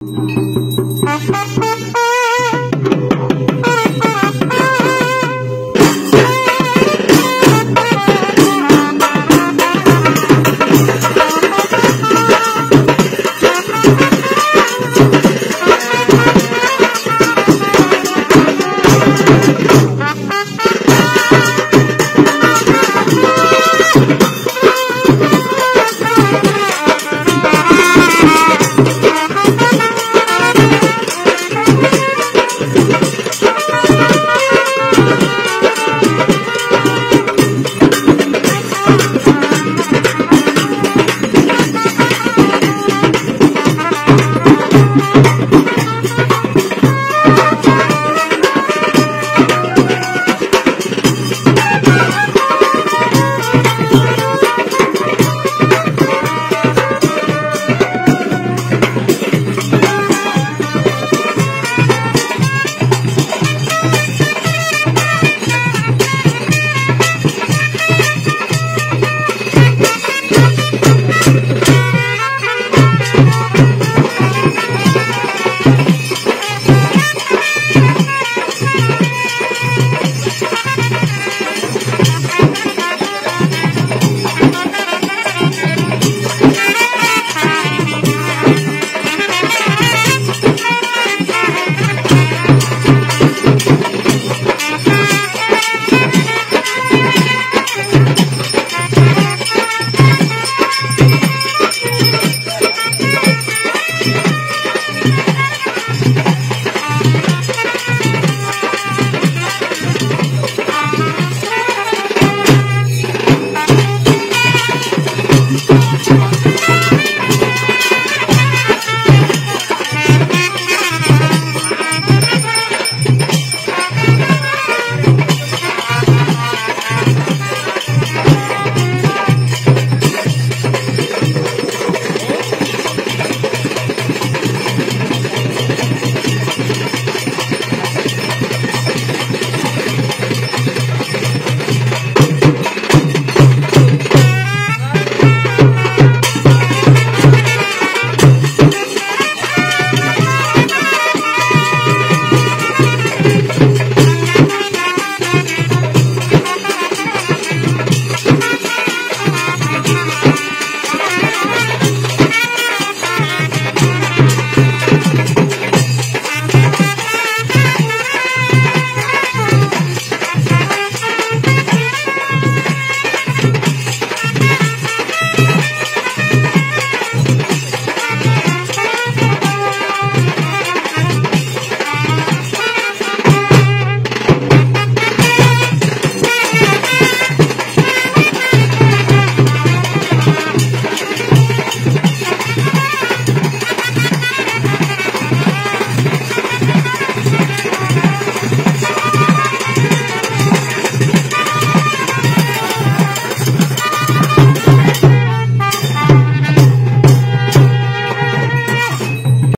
Ha ha! you